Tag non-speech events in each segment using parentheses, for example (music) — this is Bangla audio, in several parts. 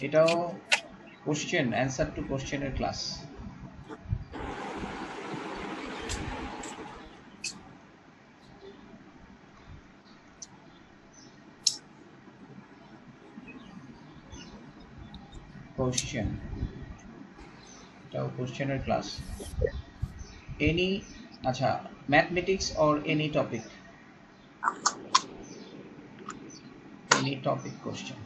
এটাও কোশ্চেন অ্যান্সার টু কোশ্চেনের ক্লাস কোশ্চেন এটাও কোশ্চেনের ক্লাস এনি আচ্ছা mathematics or any topic any topic question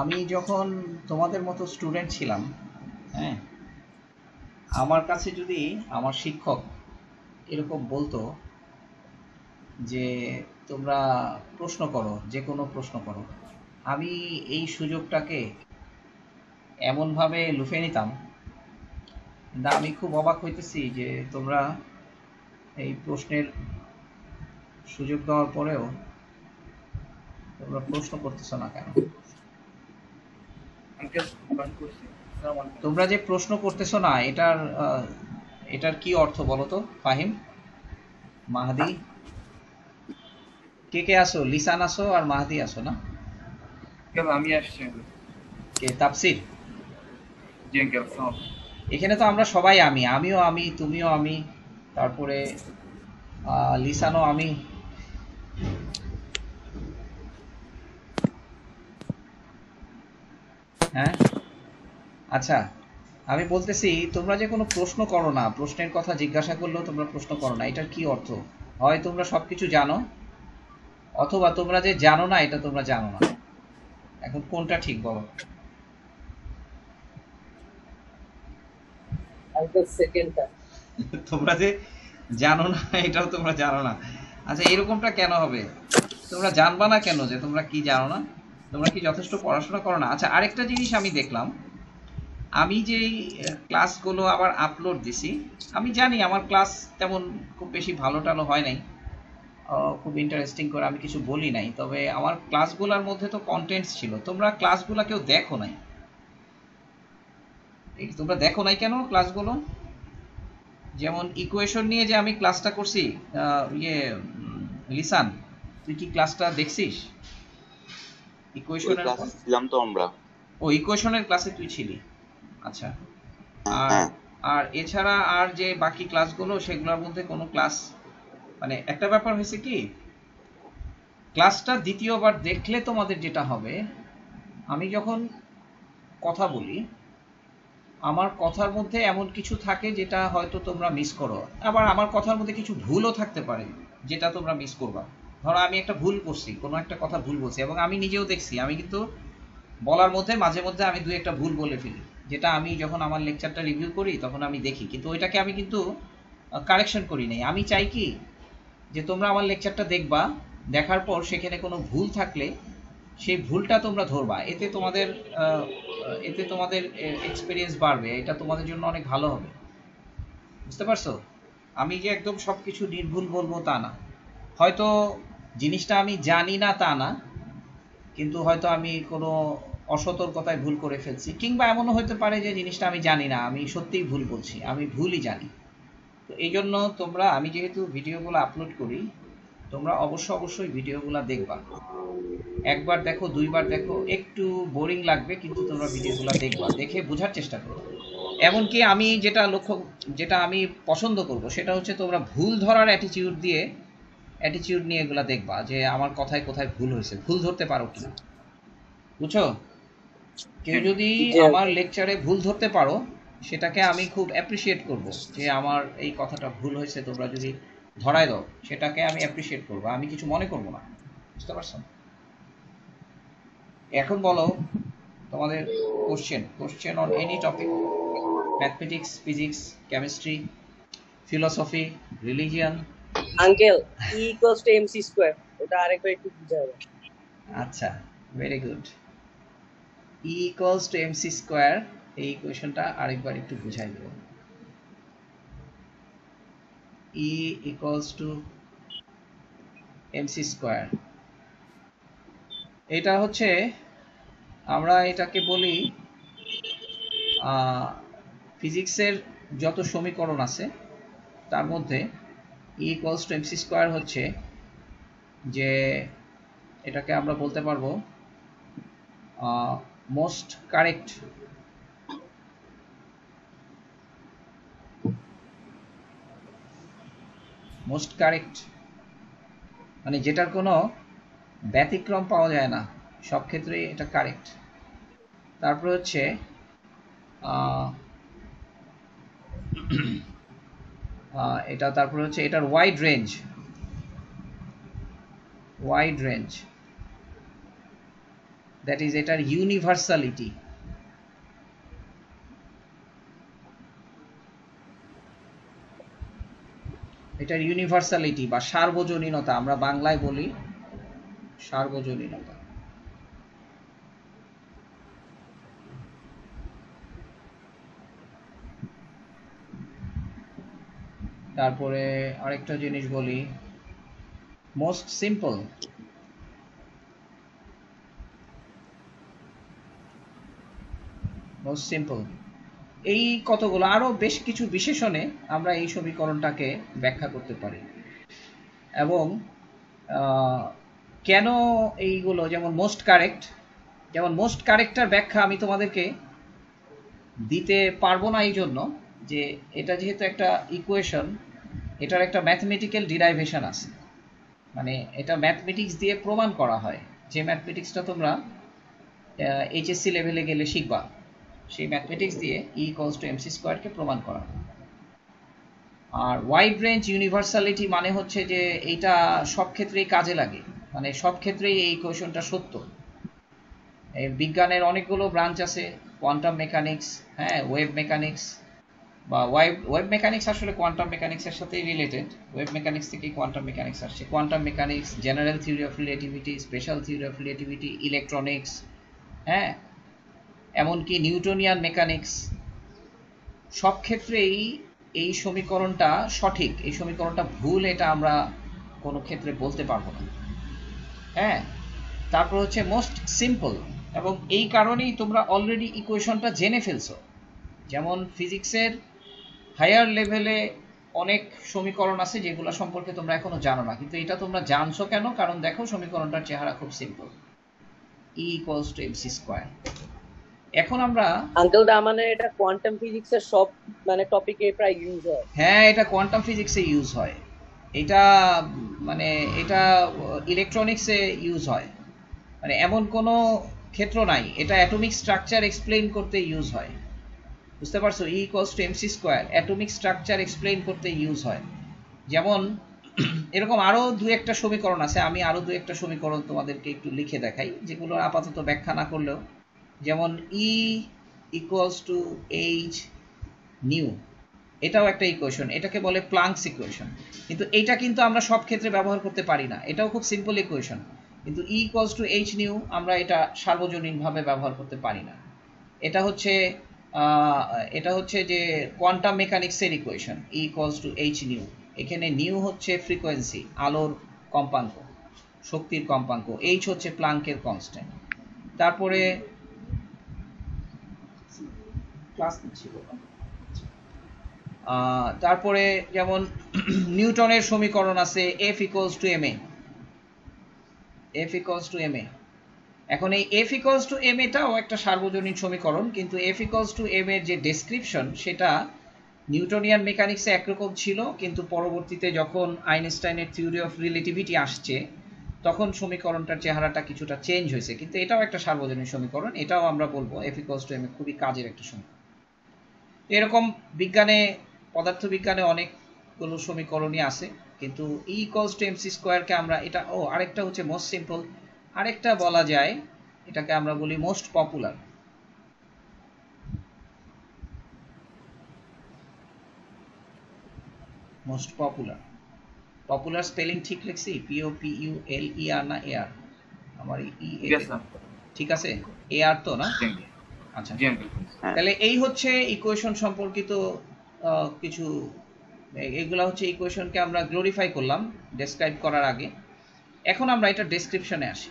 আমি যখন তোমাদের মতো স্টুডেন্ট ছিলাম হ্যাঁ আমার কাছে যদি আমার শিক্ষক এরকম বলতো যে, তোমরা প্রশ্ন করো যে কোনো প্রশ্ন করো, আমি এই সুযোগটাকে এমনভাবে লুফে নিতাম না, আমি খুব অবাক হইতেছি যে তোমরা এই প্রশ্নের সুযোগ দেওয়ার পরেও তোমরা প্রশ্ন করতেছো না কেন আঙ্কেল বান করছি আসসালামু আলাইকুম তোমরা যে প্রশ্ন করতেছো না এটার এটার কি অর্থ বলো তো ফাহিম? মাহাদি? কে কে আসো? লিসান আসো আর মাহাদি আসো না? আমি আসছি কে? তাপসির এখানে তো আমরা সবাই আমি আমিও আমি তুমিও আমি তারপরে লিসানও আমি। হ্যাঁ? আচ্ছা আমি বলতেছি তোমরা যে কোনো প্রশ্ন করো না প্রশ্নের কথা জিজ্ঞাসা করলেও তোমরা প্রশ্ন করো না এটার কি অর্থ? হয় তোমরা সবকিছু জানো অথবা তোমরা যে জানো না এটা তোমরা জানো না। এখন কোনটা ঠিক বলো? (laughs) তোমরা যে জানো না এটাও তোমরা জানো না। আচ্ছা এরকমটা কেন হবে? তোমরা জানবা না কেন যে তোমরা কি জানো না? তোমরা কি যথেষ্ট পড়াশোনা করো না? আচ্ছা আরেকটা জিনিস আমি দেখলাম। আমি যেই ক্লাসগুলো আবার আপলোড দিছি, আমি জানি আমার ক্লাস তেমন খুব বেশি ভালো টালো হয় নাই। খুব ইন্টারেস্টিং করে আমি কিছু বলি নাই, তবে আমার ক্লাসগুলোর মধ্যে তো কন্টেন্টস ছিল। তোমরা ক্লাসগুলো কেউ দেখো নাই? তোমরা দেখো নাই কেন ক্লাসগুলো যেমন ইকুয়েশন নিয়ে যে আমি ক্লাসটা করছি ইয়ে লিসান, তুই কি ক্লাসটা দেখছিস? ইকুয়েশনের ক্লাসে ছিলাম তো আমরা। ও ইকুয়েশনের ক্লাসে তুই ছিলি? আচ্ছা। আর হ্যাঁ। আর এছাড়া আর যে বাকি ক্লাসগুলো সেগুলোর মধ্যে কোনো ক্লাস মানে একটা ব্যাপার হয়েছে কি? ক্লাসটা দ্বিতীয়বার দেখলে তোমাদের যেটা হবে আমি যখন কথা বলি আমার কথার মধ্যে এমন কিছু থাকে যেটা হয়তো তোমরা মিস করো। আবার আমার কথার মধ্যে কিছু ভুলও থাকতে পারে যেটা তোমরা মিস করবা। ধরো আমি একটা ভুল করছি, কোনো একটা কথা ভুল বলছি এবং আমি নিজেও দেখছি, আমি কিন্তু বলার মধ্যে, মাঝে মধ্যে আমি দুই একটা ভুল বলে ফেলি। যেটা আমি যখন আমার লেকচারটা রিভিউ করি, তখন আমি দেখি, কিন্তু ওইটাকে আমি কিন্তু কারেকশন করি নাই। আমি চাই কি? যে তোমরা আমার লেকচারটা দেখবা, দেখার পর সেখানে কোনো ভুল থাকলে, সেই ভুলটা তোমরা ধরবা। এতে তোমাদের এতে তোমাদের এক্সপিরিয়েন্স বাড়বে, এটা তোমাদের জন্য অনেক ভালো হবে। বুঝতে পারছ? আমি যে একদম সব কিছু নির্ভুল বলব তা না। হয়তো জিনিসটা আমি জানি না তা না, কিন্তু হয়তো আমি কোনো অসতর্কতায় ভুল করে ফেলছি, কিংবা এমনও হতে পারে যে জিনিসটা আমি জানি না, আমি সত্যিই ভুল বলছি, আমি ভুলই জানি। তো এই জন্য তোমরা, আমি যেহেতু ভিডিওগুলো আপলোড করি, তোমরা অবশ্য অবশ্যই ভিডিওগুলো দেখবা। একবার দেখো, দুইবার দেখো, একটু বোরিং লাগবে, কিন্তু তোমরা ভিডিওগুলো দেখবা, দেখে বোঝার চেষ্টা করো। এমনকি আমি যেটা লক্ষ্য, যেটা আমি পছন্দ করব, সেটা হচ্ছে তোমরা ভুল ধরার অ্যাটিটিউড দিয়ে অ্যাটিটিউড নিয়ে এগুলা দেখবা যে আমার কথায় কোথায় ভুল হয়েছে। ভুল ধরতে পারো কিনা? বুঝছ? কেউ যদি আমার লেকচারে ভুল ধরতে পারো সেটাকে আমি খুব অ্যাপ্রিসিয়েট করব যে আমার এই কথাটা ভুল হয়েছে তোমরা যদি ধরায় দাও সেটাকে আমি অ্যাপ্রিসিয়েট করব। আমি কিছু মনে করব না। বুঝতে পারছ? এখন বলো তোমাদের question question on any topic mathematics physics chemistry philosophy religion uncle E equals to MC square ওটা আরেকবার একটু বুঝাবে আচ্ছা very good E equals to MC square এই ইকুয়েশনটা আরেকবার একটু বুঝাই দেব। E equals to MC square এটা হচ্ছে, আমরা এটাকে বলি ফিজিক্সের যত সমীকরণ আছে, তার মধ্যে E equals to MC square হচ্ছে যে এটাকে আমরা বলতে পারব মোস্ট কারেক্ট মোস্ট কারেক্ট মানে যেটার কোনো ব্যতিক্রম পাওয়া যায় না, সব ক্ষেত্রেই এটা কারেক্ট তারপর হচ্ছে এটা তারপর হচ্ছে এটার wide range wide range that is এটার ইউনিভার্সালিটি এটার ইউনিভার্সালিটি বা সার্বজনীনতা, আমরা বাংলায় বলি সার্বজনীনতা। তারপরে আরেকটা জিনিস বলি। মোস্ট সিম্পল মোস্ট সিম্পল এই কতগুলো, আরও বেশ কিছু বিশেষণে আমরা এই সমীকরণটাকে ব্যাখ্যা করতে পারি। এবং কেন এইগুলো, যেমন মোস্ট কারেক্ট যেমন মোস্ট কারেক্টার ব্যাখ্যা আমি তোমাদেরকে দিতে পারব না এই জন্য যে এটা যেহেতু একটা ইকুয়েশন এটার একটা ম্যাথমেটিক্যাল ডিরাইভেশন আছে। মানে এটা ম্যাথমেটিক্স দিয়ে প্রমাণ করা হয় যে ম্যাথমেটিক্সটা তোমরা এইচএসসি লেভেলে গেলে শিখবা। সেই ম্যাথমেটিক্স দিয়ে ই ইকলস টু এমসি স্কোয়ারকে প্রমাণ করা। আর ওয়াইড রেঞ্জ ইউনিভার্সালিটি মানে হচ্ছে যে এইটা সব ক্ষেত্রেই কাজে লাগে। মানে সব ক্ষেত্রেই এই ইকুয়েশনটা সত্য। বিজ্ঞানের অনেকগুলো ব্রাঞ্চ আছে কোয়ান্টাম মেকানিক্স হ্যাঁ ওয়েব মেকানিক্স বা ওয়েব ওয়েব মেকানিক্স আসলে কোয়ান্টাম মেকানিক্সের সাথেই রিলেটেড ওয়েব মেকানিক্স থেকেই কোয়ান্টাম মেকানিক্স আসছে। Quantum mechanics general theory of relativity special theory of relativity electronics হ্যাঁ? এমনকি নিউটনিয়ান মেকানিক্স সব ক্ষেত্রেই এই সমীকরণটা সঠিক। এই সমীকরণটা ভুল এটা আমরা কোনো ক্ষেত্রে বলতে পারব না। হ্যাঁ? তারপর হচ্ছে মোস্ট সিম্পল এবং এই কারণেই তোমরা অলরেডি ইকুয়েশনটা জেনে ফেলছো। যেমন ফিজিক্সের হায়ার লেভেলে অনেক সমীকরণ আছে যেগুলো সম্পর্কে তোমরা এখনও জানো না। কিন্তু এটা তোমরা জানছো কেন? কারণ দেখো সমীকরণটার চেহারা খুব simple E equals to MC square এখন আমরা আঙ্কেল দা মানে এটা কোয়ান্টাম ফিজিক্সের সব মানে টপিকে প্রায় ইউজ হয়। হ্যাঁ এটা কোয়ান্টাম ফিজিক্সে ইউজ হয়। এটা মানে এটা ইলেকট্রনিক্সে ইউজ হয়। মানে এমন কোনো ক্ষেত্র নাই। এটা অ্যাটমিক স্ট্রাকচার এক্সপ্লেইন করতে ইউজ হয়। বুঝতে পারছ? E equals to MC square atomic structure explain করতে ইউজ হয়। যেমন, এরকম আরও দু একটা সমীকরণ আছে। আমি আরও দু একটা সমীকরণ তোমাদেরকে একটু লিখে দেখাই যেগুলো আপাতত ব্যাখ্যা না করলেও। যেমন E equals to H nu এটাও একটা ইকুয়েশন এটাকে বলে প্লাঙ্কস ইকুয়েশন কিন্তু এটা কিন্তু আমরা সব ক্ষেত্রে ব্যবহার করতে পারি না। এটাও খুব সিম্পল ইকুয়েশন কিন্তু E equals to H nu আমরা এটা সার্বজনীনভাবে ব্যবহার করতে পারি না। এটা হচ্ছে এটা হচ্ছে যে কোয়ান্টাম মেকানিক্সের equation E equals to H nu এখানে নিউ হচ্ছে ফ্রিকোয়েন্সি আলোর কম্পাঙ্ক শক্তির কম্পাঙ্ক। এইচ হচ্ছে প্লাঙ্কের কনস্ট্যান্ট তারপরে তারপরে যেমন (clears throat) নিউটনের সমীকরণ আছে F equals to M A F equals to M A এখন এই এফ ইকুয়ালস টু এম এটাও একটা সার্বজনীন সমীকরণ, কিন্তু এফ ইকুয়ালস টু এম এর যে ডেসক্রিপশন সেটা নিউটনিয়ান মেকানিক্সে একরকম ছিল, কিন্তু পরবর্তীতে যখন আইনস্টাইনের থিওরি অফ রিলেটিভিটি আসছে, তখন সমীকরণটার চেহারাটা কিছুটা চেঞ্জ হয়েছে। কিন্তু এটাও একটা সার্বজনীন সমীকরণ, এটাও আমরা বলব F equals to M A খুবই কাজের একটা সমীকরণ। এরকম বিজ্ঞানে, পদার্থবিজ্ঞানে অনেকগুলো সমীকরণই আছে, কিন্তু ই ইকুয়ালস টু এমসি স্কোয়ারকে আমরা এটা, ও, আরেকটা হচ্ছে মোস্ট সিম্পল আরেকটা বলা যায় এটাকে আমরা বলি most popular most popular popular spelling ঠিক লিখছি P O P U L E R না এ আর আমার ই sir. ঠিক আছে? এ আর তো না? আচ্ছা। হ্যাঁ। তাহলে এই হচ্ছে ইকুয়েশন সম্পর্কিত আহ, কিছু এগুলা হচ্ছে ইকুয়েশনকে আমরা গ্লোরিফাই করলাম ডেসক্রাইব করার আগে। এখন আমরা এটা ডেসক্রিপশনে আসি।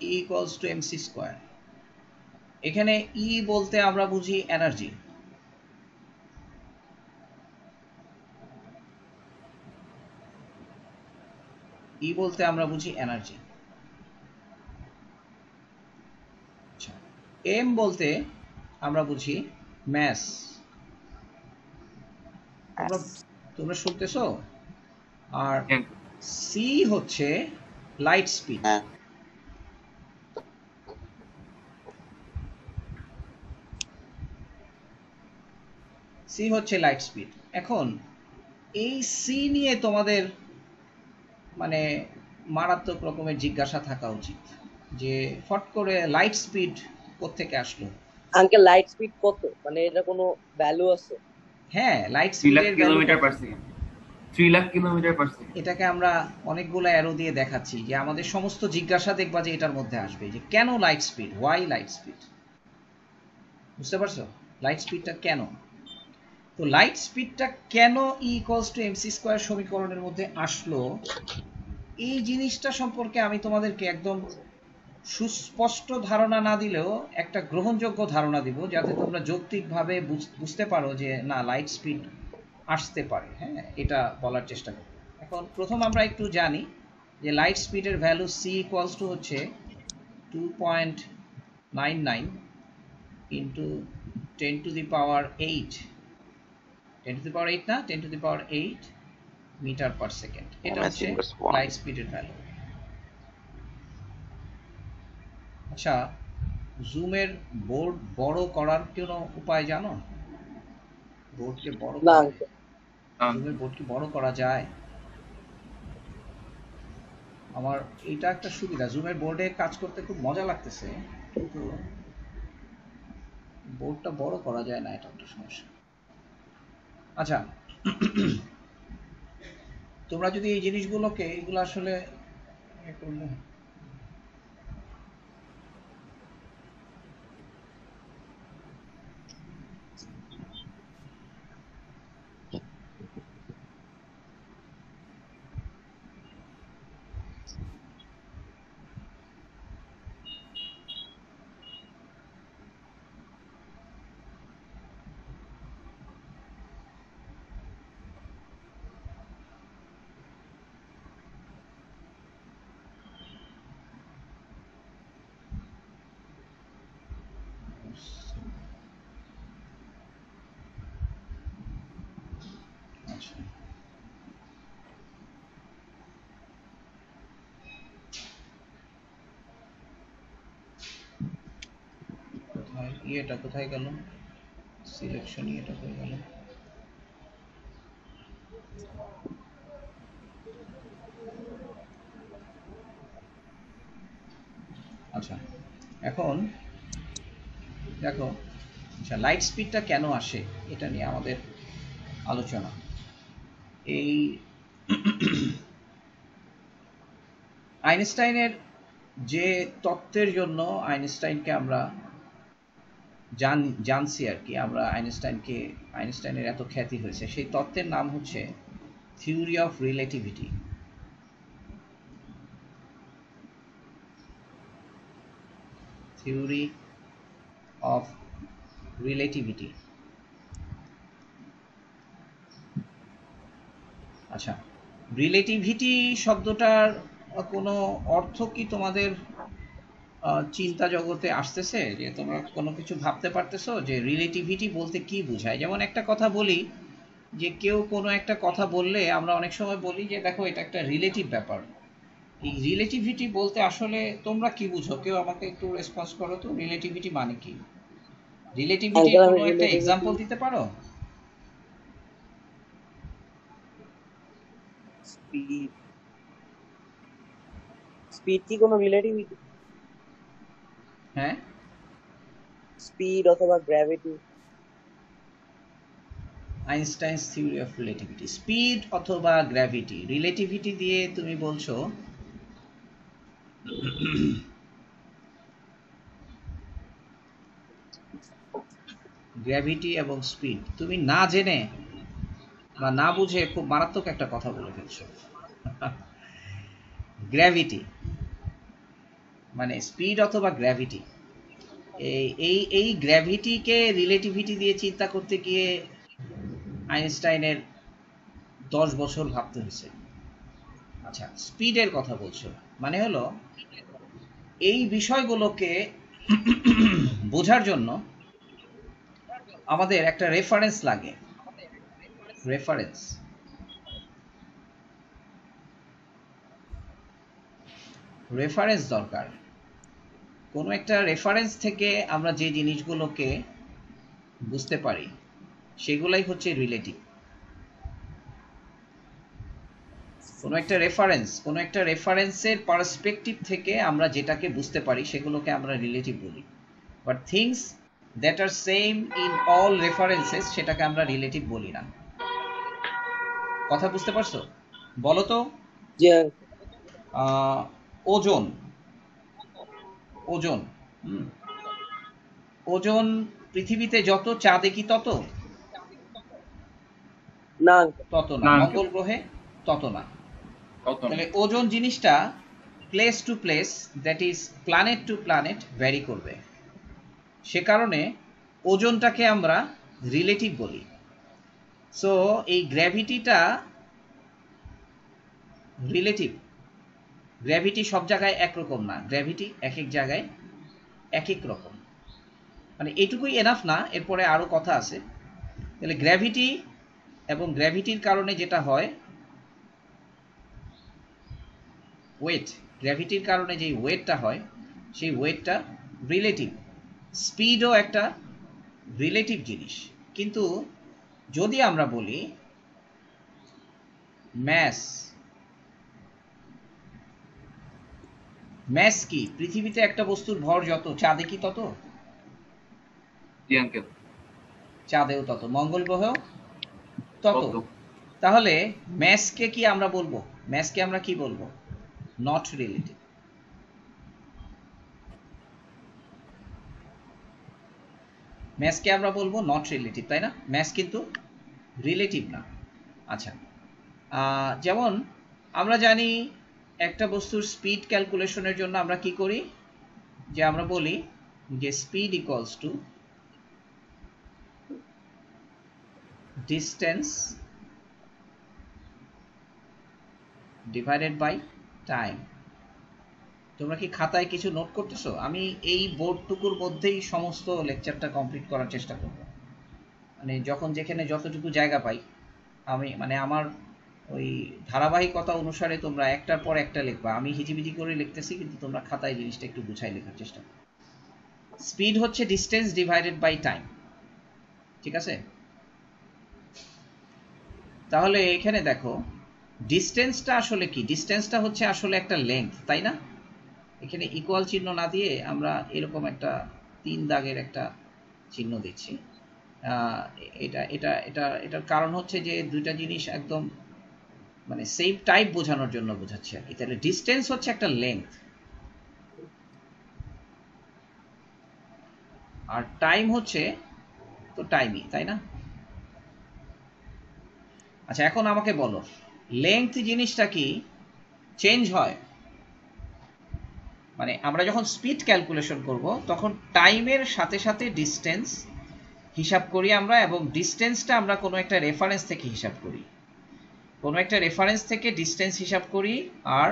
E equals to mc square. এখানে ই বলতে আমরা বুঝি এনার্জি ই বলতে আমরা বুঝি এনার্জি এম বলতে আমরা বুঝি ম্যাস তোমরা তোমরা শুনতেছো? আর সি হচ্ছে লাইট স্পিড সি হচ্ছে লাইট স্পিড। এখন এই সি নিয়ে তোমাদের মানে মারাত্মক রকমের জিজ্ঞাসা থাকা উচিত যে ফট করে লাইট স্পিড কোত্থেকে আসলো? আঙ্কেল লাইট স্পিড কত? মানে এটা কোনো ভ্যালু আছে? হ্যাঁ লাইট থ্রি লাখ স্পিডের kilometre per second three lakh kilometre per second এটাকে আমরা অনেকগুলো অ্যারো দিয়ে দেখাচ্ছি যে আমাদের সমস্ত জিজ্ঞাসা দেখবা যে এটার মধ্যে আসবে যে কেন light speed? Why light speed? বুঝতে পারছ? লাইট স্পিডটা কেন? তো লাইট স্পিডটা কেন E equals to MC square সমীকরণের মধ্যে আসলো? এই জিনিসটা সম্পর্কে আমি তোমাদেরকে একদম সুস্পষ্ট ধারণা না দিলেও একটা গ্রহণযোগ্য ধারণা দিব, যাতে তোমরা যৌক্তিকভাবে বুঝ- বুঝতে পারো যে না লাইট স্পিড আসতে পারে। হ্যাঁ এটা বলার চেষ্টা করি এখন প্রথম আমরা একটু জানি যে লাইট স্পিডের ভ্যালু সি ইকুয়ালস টু হচ্ছে two point nine nine into ten to the power eight ten to the power eight না ten to the power eight metre per second এটা হচ্ছে. লাইট স্পিডের ভ্যালু আচ্ছা জুমের বোর্ড বড় করার কোনো উপায় জানো? বোর্ডকে বড় না। জুমের বোর্ড কি বড় করা যায়। আমার এটা একটা সুবিধা। জুমের বোর্ডে কাজ করতে খুব মজা লাগতেছে কিন্তু বোর্ডটা বড় করা যায় না এটা একটা সমস্যা। আচ্ছা তোমরা যদি এই জিনিসগুলোকে এগুলো আসলে ইয়ে করলে আচ্ছা কোথায় ইয়েটা কোথায় গেল? সিলেকশন ইয়েটা হয়ে গেল? আচ্ছা এখন দেখো আচ্ছা লাইট স্পিডটা কেন আসে? এটা নিয়ে আমাদের আলোচনা। এই আইনস্টাইনের যে তত্ত্বের জন্য আইনস্টাইনকে আমরা জান, জানছি আর কি, আমরা আইনস্টাইনকে, আইনস্টাইনের এত খ্যাতি হয়েছে, সেই তত্ত্বের নাম হচ্ছে theory of relativity. Theory of relativity. আচ্ছা রিলেটিভিটি শব্দটার কোনো অর্থ কি তোমাদের চিন্তা জগতে আসতেছে যে তোমরা কোনো কিছু ভাবতে পারতেছো যে রিলেটিভিটি বলতে কি বোঝায়? যেমন একটা কথা বলি যে কেউ কোনো একটা কথা বললে আমরা অনেক সময় বলি যে দেখো এটা একটা রিলেটিভ ব্যাপার। এই রিলেটিভিটি বলতে আসলে তোমরা কি বুঝো? কেউ আমাকে একটু রেসপন্স করো তো রিলেটিভিটি মানে কি? রিলেটিভিটি কোনো একটা এক্সাম্পল দিতে পারো? স্পিড স্পিড কি কোনো রিলেটিভিটি হ্যাঁ? স্পিড অথবা gravity Einstein's theory of relativity speed অথবা গ্র্যাভিটি রিলেটিভিটি দিয়ে তুমি বলছো গ্র্যাভিটি এবং স্পিড তুমি না জেনে বা না বুঝে খুব মারাত্মক একটা কথা বলে ফেলছো। (laughs) গ্র্যাভিটি মানে স্পিড অথবা গ্র্যাভিটি এই এই গ্র্যাভিটিকে রিলেটিভিটি দিয়ে চিন্তা করতে গিয়ে আইনস্টাইনের দশ বছর ভাবতে হয়েছে। আচ্ছা স্পিডের কথা বলছো মানে হলো এই বিষয়গুলোকে বোঝার জন্য আমাদের একটা রেফারেন্স লাগে। রেফারেন্স রেফারেন্স দরকার। কোনো একটা রেফারেন্স থেকে আমরা যে জিনিসগুলোকে বুঝতে পারি সেগুলাই হচ্ছে রিলেটিভ কোনো একটা রেফারেন্স কোনো একটা রেফারেন্সের পার্সপেক্টিভ থেকে আমরা যেটাকে বুঝতে পারি সেগুলোকে আমরা রিলেটিভ বলি। But things that are same in all references সেটাকে আমরা রিলেটিভ বলি না। কথা বুঝতে পারছ? বলো তো? আহ, ওজন। ওজন। হুম। ওজন পৃথিবীতে যত চাঁদে কি তত? না। তত না। না। মঙ্গল গ্রহে তত না। তাহলে ওজন জিনিসটা place to place that is planet to planet vary করবে। সে কারণে ওজনটাকে আমরা রিলেটিভ বলি। সো এই গ্র্যাভিটিটা রিলেটিভ গ্র্যাভিটি সব জায়গায় একরকম না। গ্র্যাভিটি এক এক জায়গায় এক এক রকম। মানে এটুকুই এনাফ না, এরপরে আরও কথা আছে। তাহলে গ্র্যাভিটি এবং গ্র্যাভিটির কারণে যেটা হয় ওয়েট গ্র্যাভিটির কারণে যে ওয়েটটা হয়, সেই ওয়েটটা রিলেটিভ স্পিডও একটা রিলেটিভ জিনিস। কিন্তু যদি আমরা বলি ম্যাস ম্যাস কি? পৃথিবীতে একটা বস্তুর ভর যত চাঁদে কি তত? জি আঙ্কেল। চাঁদেও তত মঙ্গল গ্রহেও তত। তাহলে ম্যাসকে কি আমরা বলব? ম্যাসকে আমরা কি বলব? নট রিলেটিভ ম্যাসকে আমরা বলব নট রিলেটিভ তাই না? ম্যাস কিন্তু রিলেটিভ না। আচ্ছা। যেমন আমরা জানি একটা বস্তুর স্পিড ক্যালকুলেশনের জন্য আমরা কি করি? যে আমরা বলি যে speed equals to distance divided by time তোমরা কি খাতায় কিছু নোট করতেছো? আমি এই বোর্ডটুকুর মধ্যেই সমস্ত লেকচারটা কমপ্লিট করার চেষ্টা করব। মানে যখন যেখানে যতটুকু জায়গা পাই, আমি মানে আমার ওই ধারাবাহিকতা অনুসারে তোমরা একটার পর একটা লিখবা। আমি হিজিবিজি করে লিখতেছি, কিন্তু তোমরা খাতায় জিনিসটা একটু গুছাই লেখার চেষ্টা করো। স্পিড হচ্ছে ডিস্টেন্স ডিভাইডেড বাই টাইম ঠিক আছে? তাহলে এখানে দেখো ডিস্টেন্সটা আসলে কি? ডিস্টেন্সটা হচ্ছে আসলে একটা লেন্থ তাই না? এখানে ইকুয়াল চিহ্ন না দিয়ে আমরা এরকম একটা তিন দাগের একটা চিহ্ন দিচ্ছি। এটা এটা এটা, এটার কারণ হচ্ছে যে দুইটা জিনিস একদম মানে সেম টাইপ বোঝানোর জন্য বোঝাচ্ছি আর কি। তাহলে ডিস্টেন্স হচ্ছে একটা লেন্থ আর টাইম হচ্ছে তো টাইমই তাই না? আচ্ছা এখন আমাকে বলো লেংথ জিনিসটা কি চেঞ্জ হয়? মানে আমরা যখন স্পিড ক্যালকুলেশন করব, তখন টাইমের সাথে সাথে ডিস্টেন্স হিসাব করি আমরা এবং ডিস্টেন্সটা আমরা কোনো একটা রেফারেন্স থেকে হিসাব করি। কোনো একটা রেফারেন্স থেকে ডিস্টেন্স হিসাব করি আর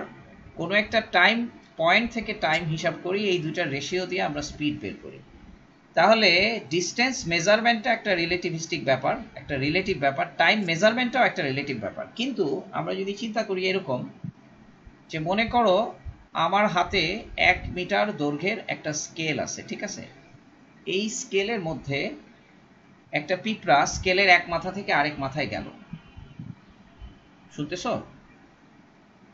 কোনো একটা টাইম পয়েন্ট থেকে টাইম হিসাব করি, এই দুইটার রেশিও দিয়ে আমরা স্পিড বের করি। তাহলে ডিস্টেন্স মেজারমেন্টটা একটা রিলেটিভিস্টিক ব্যাপার, একটা রিলেটিভ ব্যাপার টাইম মেজারমেন্টটাও একটা রিলেটিভ ব্যাপার। কিন্তু আমরা যদি চিন্তা করি এরকম যে মনে করো আমার হাতে এক মিটার দৈর্ঘ্যের একটা স্কেল আছে, ঠিক আছে? এই স্কেলের মধ্যে একটা পিঁপড়া স্কেলের এক মাথা থেকে আরেক মাথায় গেল। শুনতেছো?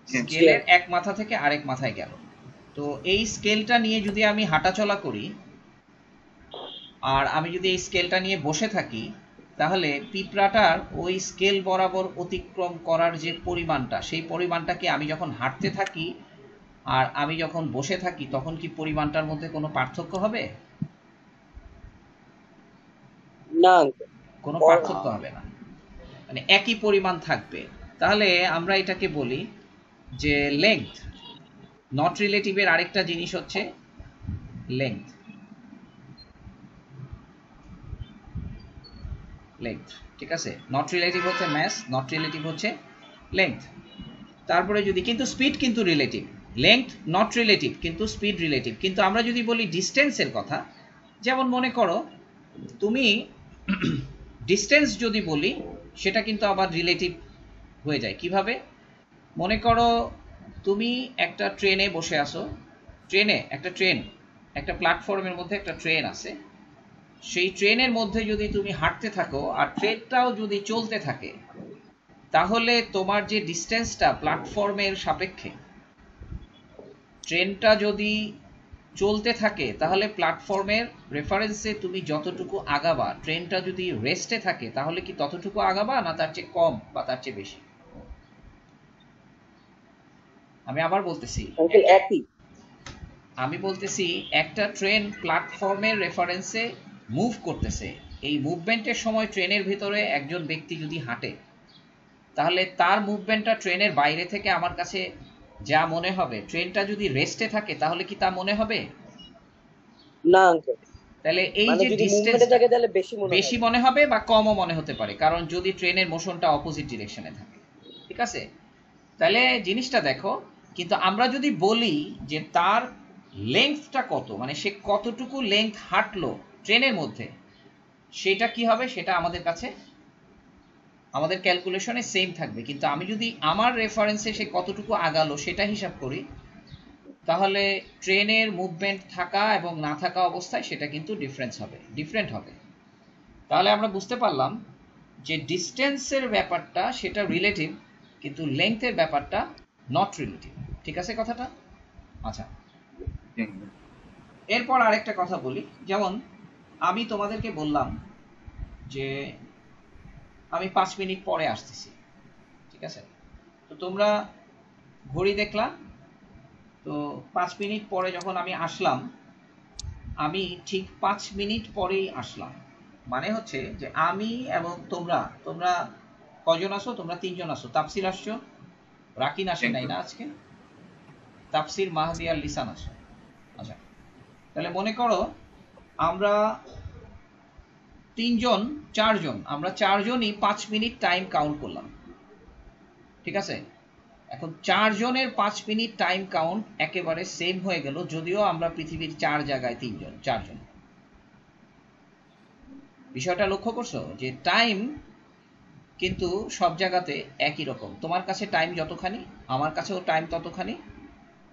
স্কেলের এক মাথা থেকে আরেক মাথায় গেল। তো এই স্কেলটা নিয়ে যদি আমি হাঁটাচলা করি আর আমি যদি এই স্কেলটা নিয়ে বসে থাকি তাহলে পিঁপড়াটার ওই স্কেল বরাবর অতিক্রম করার যে পরিমাণটা সেই পরিমাণটাকে আমি যখন হাঁটতে থাকি আর আমি যখন বসে থাকি তখন কি পরিমাণটার মধ্যে কোনো পার্থক্য হবে? না। কোনো পার্থক্য হবে না। মানে একই পরিমাণ থাকবে। তাহলে আমরা এটাকে বলি যে লেংথ নট রিলেটিভের আরেকটা জিনিস হচ্ছে লেংথ লেংথ ঠিক আছে? নট রিলেটিভ হচ্ছে ম্যাস নট রিলেটিভ হচ্ছে লেংথ তারপরে যদি, কিন্তু স্পিড কিন্তু রিলেটিভ লেংথ নট রিলেটিভ কিন্তু স্পিড রিলেটিভ কিন্তু আমরা যদি বলি ডিস্টেন্সের কথা, যেমন মনে করো, তুমি (clears throat) ডিস্টেন্স যদি বলি, সেটা কিন্তু আবার রিলেটিভ হয়ে যায়। কীভাবে? মনে করো তুমি একটা ট্রেনে বসে আসো ট্রেনে, একটা ট্রেন, একটা প্ল্যাটফর্মের মধ্যে একটা ট্রেন আছে। সেই ট্রেনের মধ্যে যদি তুমি হাঁটতে থাকো আর ট্রেনটাও যদি চলতে থাকে, তাহলে তোমার যে ডিস্টেন্সটা প্ল্যাটফর্মের সাপেক্ষে, ট্রেনটা যদি চলতে থাকে, তাহলে প্ল্যাটফর্মের রেফারেন্সে তুমি যতটুকু আগাবা, ট্রেনটা যদি রেস্টে থাকে, তাহলে কি ততটুকু আগাবা না তার চেয়ে কম বা তার চেয়ে বেশি? আমি আবার বলতেছি একই। আমি বলতেছি একটা ট্রেন প্ল্যাটফর্মের রেফারেন্সে মুভ করতেছে। এই মুভমেন্টের সময় ট্রেনের ভিতরে একজন ব্যক্তি যদি হাঁটে তাহলে তার মুভমেন্টটা ট্রেনের বাইরে থেকে আমার কাছে যা মনে হবে ট্রেনটা যদি রেস্টে থাকে তাহলে কি তা মনে হবে? না তাহলে এই মানে যে ডিস্টেন্স তাহলে বেশি মনে বেশি মনে হবে বা কমও মনে হতে পারে কারণ যদি ট্রেনের মোশনটা অপোজিট ডিরেকশনে থাকে। ঠিক আছে? তাহলে জিনিসটা দেখো কিন্তু আমরা যদি বলি যে তার লেংথটা কত মানে সে কতটুকু লেংথ হাঁটলো ট্রেনের মধ্যে, সেটা কি হবে? সেটা আমাদের কাছে, আমাদের ক্যালকুলেশনে সেম থাকবে। কিন্তু আমি যদি আমার রেফারেন্সে সে কতটুকু আগালো সেটা হিসাব করি, তাহলে ট্রেনের মুভমেন্ট থাকা এবং না থাকা অবস্থায় সেটা কিন্তু ডিফারেন্স হবে ডিফারেন্ট হবে। তাহলে আমরা বুঝতে পারলাম যে ডিস্টেন্সের ব্যাপারটা সেটা রিলেটিভ কিন্তু লেংথের ব্যাপারটা নট রিলেটিভ ঠিক আছে কথাটা? আচ্ছা। এরপর আরেকটা কথা বলি। যেমন আমি তোমাদেরকে বললাম যে আমি পাঁচ মিনিট পরে আসতেছি। ঠিক আছে? তো তোমরা ঘড়ি দেখলা। তো পাঁচ মিনিট পরে যখন আমি আসলাম আমি ঠিক পাঁচ মিনিট পরেই আসলাম। মানে হচ্ছে যে আমি এবং তোমরা তোমরা কজন আসো তোমরা তিনজন আসো তাপসির আসছো? রাকিন আসে নাই না আজকে? তাপসির মাহদি আর লিসান আসে। আচ্ছা তাহলে মনে করো আমরা তিনজন চারজন আমরা চারজনই পাঁচ মিনিট টাইম কাউন্ট করলাম। ঠিক আছে? এখন চারজনের পাঁচ মিনিট টাইম কাউন্ট একেবারে সেম হয়ে গেল যদিও আমরা পৃথিবীর চার জায়গায় তিনজন চারজন। বিষয়টা লক্ষ্য করছ? যে টাইম কিন্তু সব জায়গাতে একই রকম। তোমার কাছে টাইম যতখানি আমার কাছেও টাইম ততখানি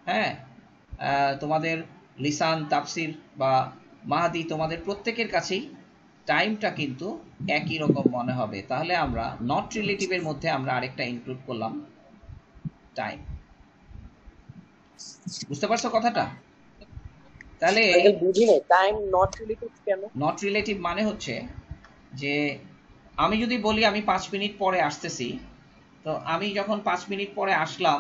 হ্যাঁ? তোমাদের লিসান তাফসির বা মাহাদি তোমাদের প্রত্যেকের কাছেই টাইমটা কিন্তু একই রকম মনে হবে। তাহলে আমরা নট রিলেটিভের মধ্যে আমরা আরেকটা ইনক্লুড করলাম টাইম বুঝতে পারছ কথাটা? তাহলে বুঝি টাইম নট রিলেটিভ কেন? নট রিলেটিভ মানে হচ্ছে যে আমি যদি বলি আমি পাঁচ মিনিট পরে আসতেছি তো আমি যখন পাঁচ মিনিট পরে আসলাম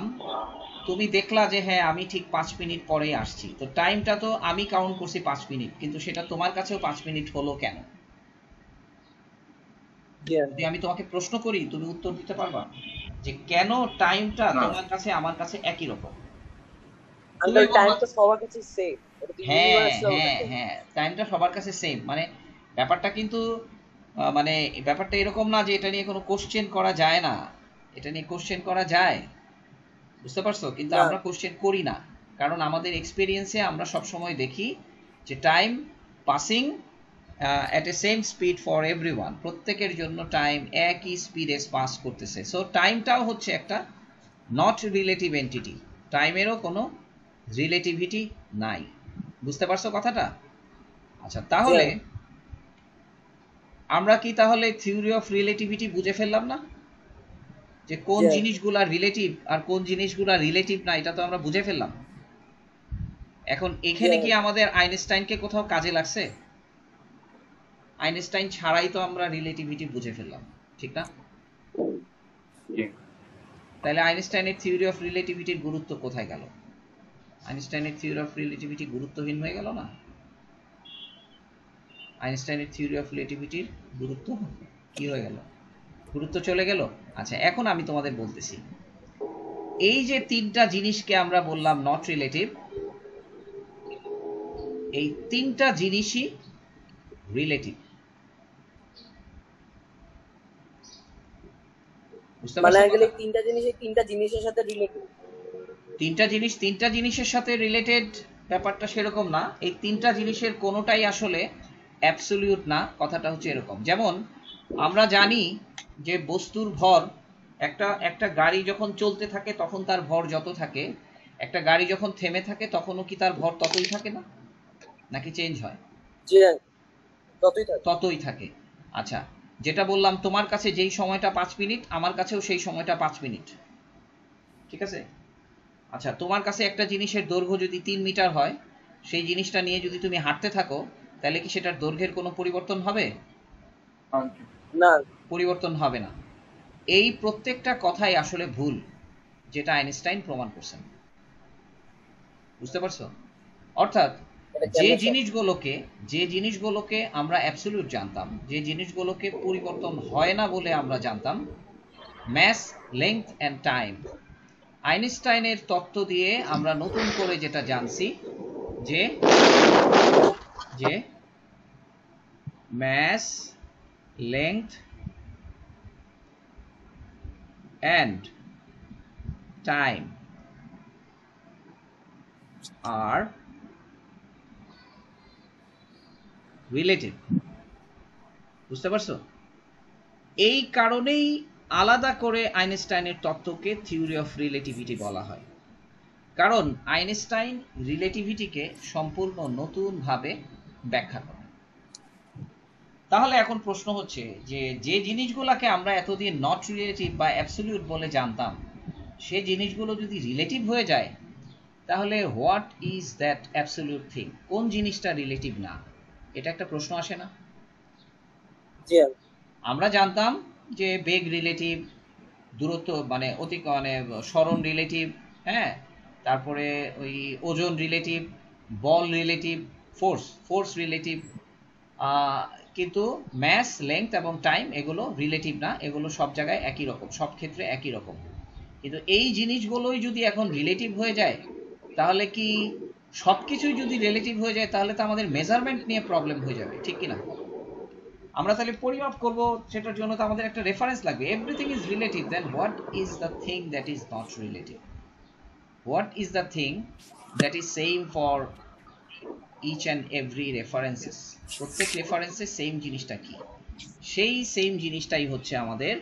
তুমি দেখলা যে হ্যাঁ আমি ঠিক পাঁচ মিনিট পরেই আসছি। তো টাইমটা তো আমি কাউন্ট করছি পাঁচ মিনিট কিন্তু সেটা তোমার কাছেও পাঁচ মিনিট হলো কেন? যদি আমি তোমাকে প্রশ্ন করি তুমি উত্তর দিতে পারবা? যে কেন টাইমটা। তোমার কাছে আমার কাছে একই রকম? হ্যাঁ হ্যাঁ হ্যাঁ টাইমটা সবার কাছে সেম মানে ব্যাপারটা কিন্তু মানে ব্যাপারটা এরকম না যে এটা নিয়ে কোনো কোশ্চেন করা যায় না। এটা নিয়ে কোশ্চেন করা যায়। বুঝতে পারছ? কিন্তু আমরা কোশ্চেন করি না। কারণ আমাদের এক্সপিরিয়েন্সে আমরা সব সময় দেখি যে time passing at a same speed for everyone প্রত্যেকের জন্য টাইম একই স্পিডে পাস করতেছে। সো টাইমটাও হচ্ছে একটা নট রিলেটিভ এন্টিটি টাইমেরও কোনো রিলেটিভিটি নাই। বুঝতে পারছ কথাটা? আচ্ছা তাহলে. আমরা কি তাহলে থিওরি অফ রিলেটিভিটি বুঝে ফেললাম না? যে কোন. জিনিসগুলা রিলেটিভ আর কোন জিনিসগুলা রিলেটিভ না এটা তো আমরা বুঝে ফেললাম। এখন এখানে. কি আমাদের আইনস্টাইনকে কোথাও কাজে লাগছে? আইনস্টাইন ছাড়াই তো আমরা রিলেটিভিটি বুঝে ফেললাম ঠিক না? তাহলে আইনস্টাইনের থিওরি অফ রিলেটিভিটির গুরুত্ব কোথায় গেল? আইনস্টাইনের থিওরি অফ রিলেটিভিটি গুরুত্বহীন হয়ে গেল না? আইনস্টাইনের থিওরি অফ রিলেটিভিটির গুরুত্ব কি হয়ে গেল? গুরুত্ব চলে গেল? আচ্ছা এখন আমি তোমাদের বলতেছি। এই যে তিনটা জিনিসকে আমরা বললাম নট রিলেটিভ এই তিনটা জিনিসই রিলেটিভ মানে তিনটা জিনিস তিনটা জিনিসের সাথে রিলেটেড তিনটা জিনিস তিনটা জিনিসের সাথে রিলেটেড ব্যাপারটা সেরকম না। এই তিনটা জিনিসের কোনোটাই আসলে অ্যাবসলিউট না কথাটা হচ্ছে এরকম। যেমন আমরা জানি যে বস্তুর ভর একটা একটা গাড়ি যখন চলতে থাকে তখন তার ভর যত থাকে একটা গাড়ি যখন থেমে থাকে তখনও কি তার ভর ততই থাকে না? নাকি চেঞ্জ হয়? ততই থাকে। আচ্ছা যেটা বললাম তোমার কাছে যেই সময়টা পাঁচ মিনিট আমার কাছেও সেই সময়টা পাঁচ মিনিট। ঠিক আছে? আচ্ছা তোমার কাছে একটা জিনিসের দৈর্ঘ্য যদি তিন মিটার হয় সেই জিনিসটা নিয়ে যদি তুমি হাঁটতে থাকো তাহলে কি সেটার দৈর্ঘ্যের কোনো পরিবর্তন হবে? না। পরিবর্তন হবে না। এই প্রত্যেকটা কথাই আসলে ভুল যেটা আইনস্টাইন প্রমাণ করছেন বুঝতে পারছ? অর্থাৎ যে জিনিসগুলোকে যে জিনিসগুলোকে আমরা অ্যাবসলিউট জানতাম যে জিনিসগুলোকে পরিবর্তন হয় না বলে আমরা জানতাম ম্যাস লেংথ অ্যান্ড টাইম আইনস্টাইনের তত্ত্ব দিয়ে আমরা নতুন করে যেটা জানছি যে যে ম্যাস লেংথ অ্যান্ড টাইম আর রিলেটিভ বুঝতে পারছ? এই কারণেই আলাদা করে আইনস্টাইনের তত্ত্বকে থিওরি অফ রিলেটিভিটি বলা হয়। কারণ আইনস্টাইন রিলেটিভিটিকে সম্পূর্ণ নতুনভাবে ব্যাখ্যা করে। তাহলে এখন প্রশ্ন হচ্ছে যে যে জিনিসগুলোকে আমরা এতদিন নট রিলেটিভ বা অ্যাবসলিউট বলে জানতাম সে জিনিসগুলো যদি রিলেটিভ হয়ে যায় তাহলে what is that absolute thing কোন জিনিসটা রিলেটিভ না? এটা একটা প্রশ্ন আসে না? আমরা জানতাম যে বেগ রিলেটিভ দূরত্ব মানে অতি মানে স্মরণ রিলেটিভ হ্যাঁ? তারপরে ওই ওজন রিলেটিভ বল রিলেটিভ ফোর্স ফোর্স রিলেটিভ কিন্তু ম্যাস লেংথ এবং টাইম এগুলো রিলেটিভ না, এগুলো সব জায়গায় একই রকম, সব ক্ষেত্রে একই রকম। কিন্তু এই জিনিসগুলোই যদি এখন রিলেটিভ হয়ে যায়, তাহলে কি সব কিছুই যদি রিলেটিভ হয়ে যায়, তাহলে তো আমাদের মেজারমেন্ট নিয়ে প্রবলেম হয়ে যাবে, ঠিক কি না আমরা তাহলে পরিমাপ করব, সেটার জন্য তো আমাদের একটা রেফারেন্স লাগবে। Everything is relative then what is the thing that is not relative what is the thing that is same for each and every references প্রত্যেক রেফারেন্সে সেম জিনিসটা কি? সেই সেম জিনিসটাই হচ্ছে আমাদের,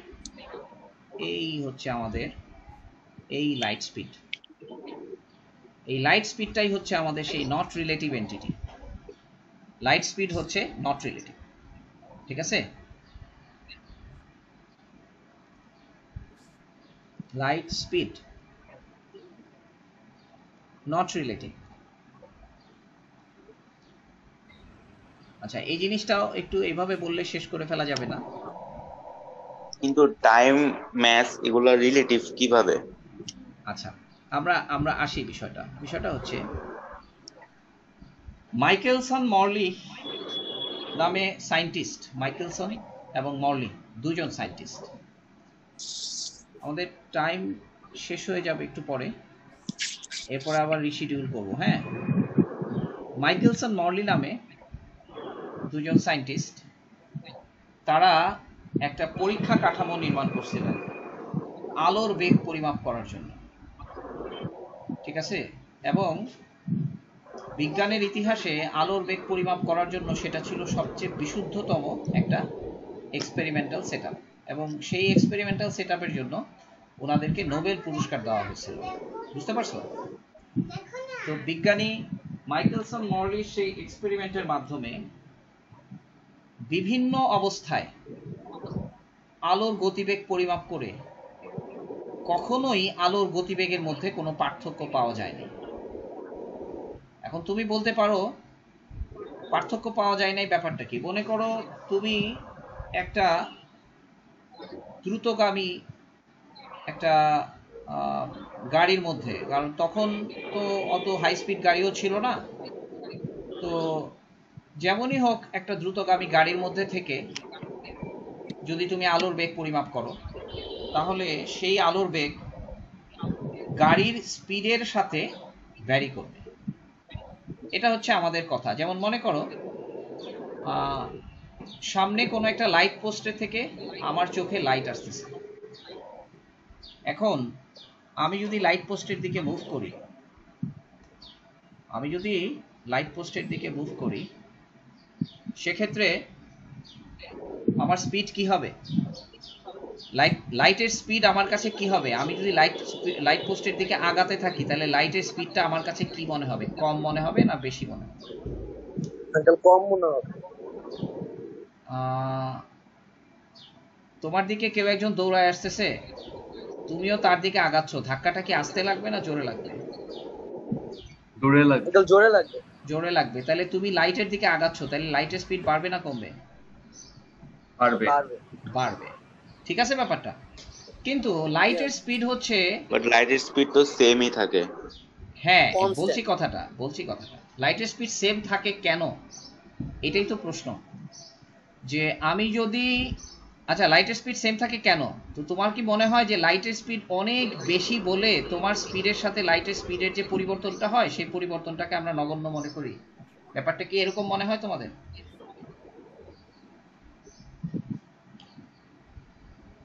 এই হচ্ছে আমাদের এই লাইট স্পিড এই লাইট স্পিডটাই হচ্ছে আমাদের সেই not relative entity light speed হচ্ছে নট রিলেটিভ ঠিক আছে? লাইট স্পিড নট রিলেটিভ আচ্ছা এই জিনিসটাও একটু এইভাবে বললে শেষ করে ফেলা যাবে না। কিন্তু টাইম ম্যাথ এগুলো রিলেটিভ কীভাবে? আচ্ছা আমরা আমরা আসি বিষয়টা। বিষয়টা হচ্ছে মাইকেলসন মরলি নামে সায়েন্টিস্ট মাইকেলসন এবং মরলি দুজন সায়েন্টিস্ট আমাদের টাইম শেষ হয়ে যাবে একটু পরে। এরপরে আবার রিশিডিউল করব হ্যাঁ? মাইকেলসন মরলি নামে দুজন সায়েন্টিস্ট তারা একটা পরীক্ষা কাঠামো নির্মাণ করছিলেন আলোর বেগ পরিমাপ করার জন্য। ঠিক আছে? এবং বিজ্ঞানের ইতিহাসে আলোর বেগ পরিমাপ করার জন্য সেটা ছিল সবচেয়ে বিশুদ্ধতম একটা এক্সপেরিমেন্টাল সেট এবং সেই এক্সপেরিমেন্টাল সেট জন্য ওনাদেরকে নোবেল পুরস্কার দেওয়া হয়েছিল। বুঝতে পারছ? তো বিজ্ঞানী মাইকেলসন মরলির সেই এক্সপেরিমেন্টের মাধ্যমে বিভিন্ন অবস্থায় আলোর গতিবেগ পরিমাপ করে কখনোই আলোর গতিবেগের মধ্যে কোনো পার্থক্য পাওয়া যায়নি। এখন তুমি বলতে পারো, পার্থক্য পাওয়া যায় নাই ব্যাপারটা কি? মনে করো তুমি একটা দ্রুতগামী একটা গাড়ির মধ্যে। কারণ তখন তো অত হাই স্পিড গাড়িও ছিল না। তো যেমনই হোক, একটা দ্রুতগামী গাড়ির মধ্যে থেকে যদি তুমি আলোর বেগ পরিমাপ করো, তাহলে সেই আলোর বেগ গাড়ির স্পিডের সাথে ভ্যারি করবে। এটা হচ্ছে আমাদের কথা। যেমন মনে করো সামনে কোনো একটা লাইট পোস্টের থেকে আমার চোখে লাইট আসতেছে। এখন আমি যদি লাইট পোস্টের দিকে মুভ করি আমি যদি লাইট পোস্টের দিকে মুভ করি সেক্ষেত্রে আমার স্পিড কি হবে? লাইট লাইটের স্পিড আমার কাছে কি হবে? আমি যদি লাইট লাইট পোস্টের দিকে আগাতে থাকি তাহলে লাইটের স্পিডটা আমার কাছে কি মনে হবে? কম মনে হবে না বেশি মনে হবে? কম মনে হবে। তোমার দিকে কেউ একজন দৌড়ায় আসতেছে? তুমিও তার দিকে আগাচ্ছ। ধাক্কাটা কি আসতে লাগবে না জোরে লাগবে? দূরে লাগবে। জোরে লাগবে। জোরে লাগবে। তাহলে তুমি লাইটের দিকে আগাচ্ছ তাহলে লাইটের স্পিড বাড়বে না কমবে? পারবে পারবে বাড়বে। ঠিক আছে ব্যাপারটা? কিন্তু লাইটের স্পিড হচ্ছে বাট লাইটের স্পিড তো সেমই থাকে। হ্যাঁ বলছি কথাটা বলছি কথাটা। লাইটের স্পিড সেম থাকে কেন? এটাই তো প্রশ্ন। যে আমি যদি আচ্ছা লাইটের স্পিড সেম থাকে কেন? তো তোমার কি মনে হয় যে লাইটের স্পিড অনেক বেশি বলে তোমার স্পিডের সাথে লাইটের স্পিডের যে পরিবর্তনটা হয়, সেই পরিবর্তনটাকে আমরা নগণ্য মনে করি? ব্যাপারটা কি এরকম মনে হয় তোমাদের?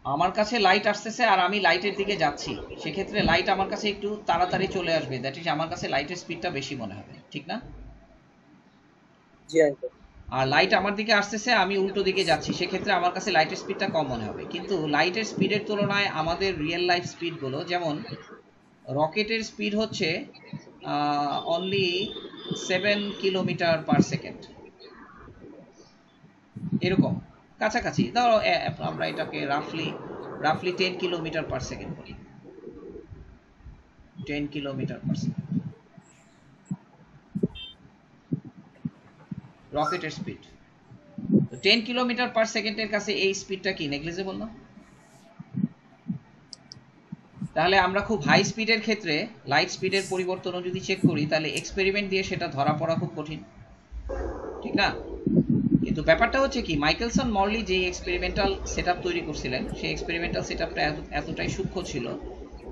আমার কাছে লাইট আসতেছে আর আমি লাইটের দিকে যাচ্ছি। সেক্ষেত্রে লাইট আমার কাছে একটু তাড়াতাড়ি চলে আসবে। দ্যাট ইজ আমার কাছে লাইটের স্পিডটা বেশি মনে হবে। ঠিক না? জি আঙ্কেল আর লাইট আমার দিকে আসতেছে, আমি উল্টো দিকে যাচ্ছি। সেক্ষেত্রে আমার কাছে লাইটের স্পিডটা কম মনে হবে। কিন্তু লাইটের স্পিডের তুলনায় আমাদের রিয়েল লাইফ স্পিডগুলো যেমন রকেটের স্পিড হচ্ছে only seven kilometre per second এরকম, কাছাকাছি। ধরো আমরা এটাকে রাফলি রাফলি টেন কিলোমিটার পার সেকেন্ড বলি। টেন কিলোমিটার পার সেকেন্ড রকেটের স্পিড টেন কিলোমিটার পার সেকেন্ডের কাছে এই স্পিডটা কি নেগলিজেবল না? তাহলে আমরা খুব হাই স্পিডের ক্ষেত্রে লাইট স্পিডের পরিবর্তনও যদি চেক করি, তাহলে এক্সপেরিমেন্ট দিয়ে সেটা ধরা পড়া খুব কঠিন। ঠিক না? কিন্তু ব্যাপারটা হচ্ছে কি, মাইকেলসন মরলি যে এক্সপেরিমেন্টাল সেটআপ তৈরি করছিলেন, সেই এক্সপেরিমেন্টাল সেটআপটা এতটাই সূক্ষ্ম ছিল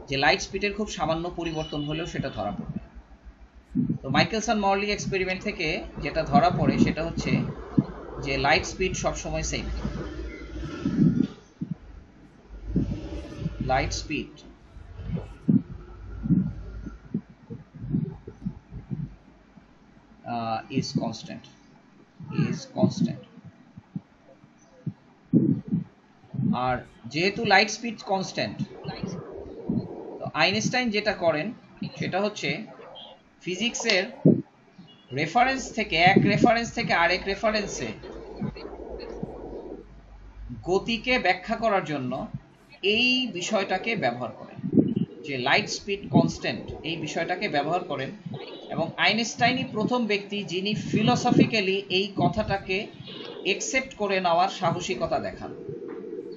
যে লাইট স্পিডের খুব সামান্য পরিবর্তন হলেও সেটা ধরা পড়বে। তো মাইকেলসন মরলি এক্সপেরিমেন্ট থেকে যেটা ধরা পড়ে সেটা হচ্ছে যে লাইট স্পিড সবসময় same light speed is constant is constant আর যেহেতু লাইট স্পিড কনস্ট্যান্ট আইনস্টাইন যেটা করেন সেটা হচ্ছে ফিজিক্সের রেফারেন্স থেকে এক রেফারেন্স থেকে আরেক রেফারেন্সে গতিকে ব্যাখ্যা করার জন্য এই বিষয়টাকে ব্যবহার করেন। যে লাইট স্পিড কনস্ট্যান্ট এই বিষয়টাকে ব্যবহার করেন এবং আইনস্টাইনই প্রথম ব্যক্তি যিনি ফিলোসফিক্যালি এই কথাটাকে একসেপ্ট করে নেওয়ার সাহসিকতা দেখান।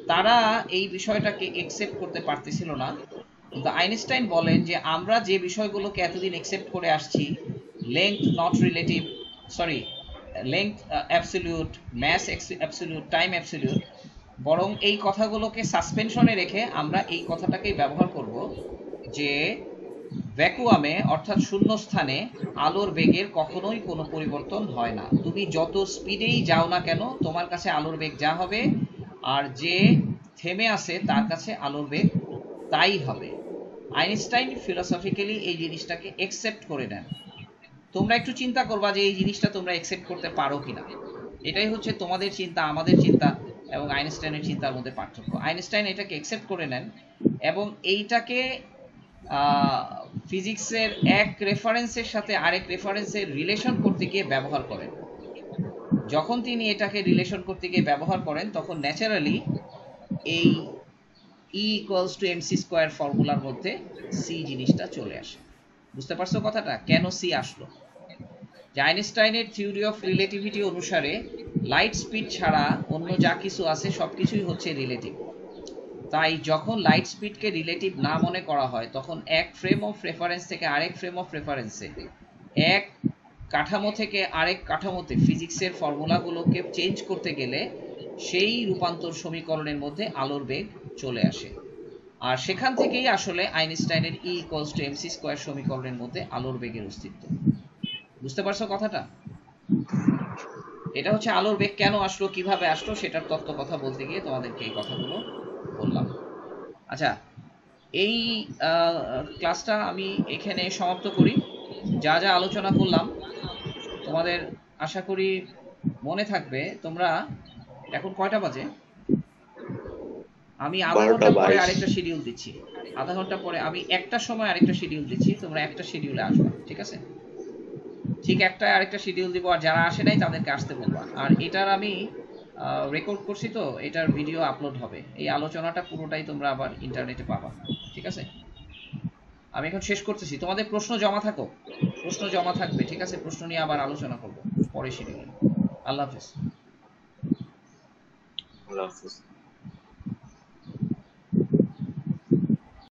তারা এই বিষয়টাকে একসেপ্ট করতে পারতেছিল না। কিন্তু আইনস্টাইন বলেন যে আমরা যে বিষয়গুলোকে এতদিন একসেপ্ট করে আসছি length not relative sorry length absolute mass absolute time absolute বরং এই কথাগুলোকে সাসপেনশনে রেখে আমরা এই কথাটাকেই ব্যবহার করব যে ভ্যাকুয়ামে অর্থাৎ শূন্য স্থানে আলোর বেগের কখনোই কোনো পরিবর্তন হয় না। তুমি যত স্পিডেই যাও না কেন, তোমার কাছে আলোর বেগ যা হবে, আর যে থেমে আছে তার কাছে আলোর বেগ তাই হবে। আইনস্টাইন ফিলোসফিক্যালি এই জিনিসটাকে একসেপ্ট করে নেন তোমরা একটু চিন্তা করবা যে এই জিনিসটা তোমরা একসেপ্ট করতে পারো কিনা। এটাই হচ্ছে তোমাদের চিন্তা, আমাদের চিন্তা এবং আইনস্টাইনের চিন্তার মধ্যে পার্থক্য। আইনস্টাইন এটাকে একসেপ্ট করে নেন এবং এইটাকে ফিজিক্সের এক রেফারেন্সের সাথে আরেক রেফারেন্সের রিলেশন করতে গিয়ে ব্যবহার করেন। যখন তিনি এটাকে রিলেশন করতে গিয়ে ব্যবহার করেন, তখন ন্যাচারালি এই ইকুয়ালস টু এমসি স্কোয়ার ফর্মুলার মধ্যে সি জিনিসটা চলে আসে। বুঝতে পারছ কথাটা? কেন সি আসলো? যে থিওরি অফ রিলেটিভিটি অনুসারে লাইট স্পিড ছাড়া অন্য যা কিছু আছে সবকিছুই হচ্ছে রিলেটিভ। তাই যখন লাইট স্পিডকে রিলেটিভ না মনে করা হয়, তখন এক ফ্রেম অফ রেফারেন্স থেকে আরেক ফ্রেম অফ রেফারেন্সে, এক কাঠামো থেকে আরেক কাঠামোতে ফিজিক্সের ফর্মুলাগুলোকে চেঞ্জ করতে গেলে সেই রূপান্তর সমীকরণের মধ্যে আলোর বেগ চলে আসে। আর সেখান থেকেই আসলে আইনস্টাইনের E equals to MC square সমীকরণের মধ্যে আলোর বেগের অস্তিত্ব। বুঝতে পারছ কথাটা? এটা হচ্ছে আলোর বেগ কেন আসলো, কীভাবে আসলো, সেটার তত্ত্ব কথা বলতে গিয়ে তোমাদেরকে এই কথাগুলো বললাম। আচ্ছা এই ক্লাসটা আমি এখানে সমাপ্ত করি। যা যা আলোচনা করলাম, তোমাদের আশা করি মনে থাকবে, তোমরা এখন কয়টা বাজে? আমি আধা ঘণ্টা পরে আরেকটা শিডিউল দিচ্ছি। আধা ঘণ্টা পরে আমি একটা সময় আরেকটা শিডিউল দিচ্ছি তোমরা একটা শিডিউলে আসবে ঠিক আছে? ঠিক একটা আরেকটা শিডিউল দিব আর যারা আসে নাই তাদেরকে আসতে বলবা। আর এটার আমি রেকর্ড করছি তো এটার ভিডিও আপলোড হবে। এই আলোচনাটা পুরোটাই তোমরা আবার ইন্টারনেটে পাবা ঠিক আছে? আমি এখন শেষ করতেছি। তোমাদের প্রশ্ন জমা থাকো প্রশ্ন জমা থাকবে ঠিক আছে? প্রশ্ন নিয়ে আবার আলোচনা করব পরে শিডিউলে আল্লাহ হাফেজ। আল্লাহ হাফেজ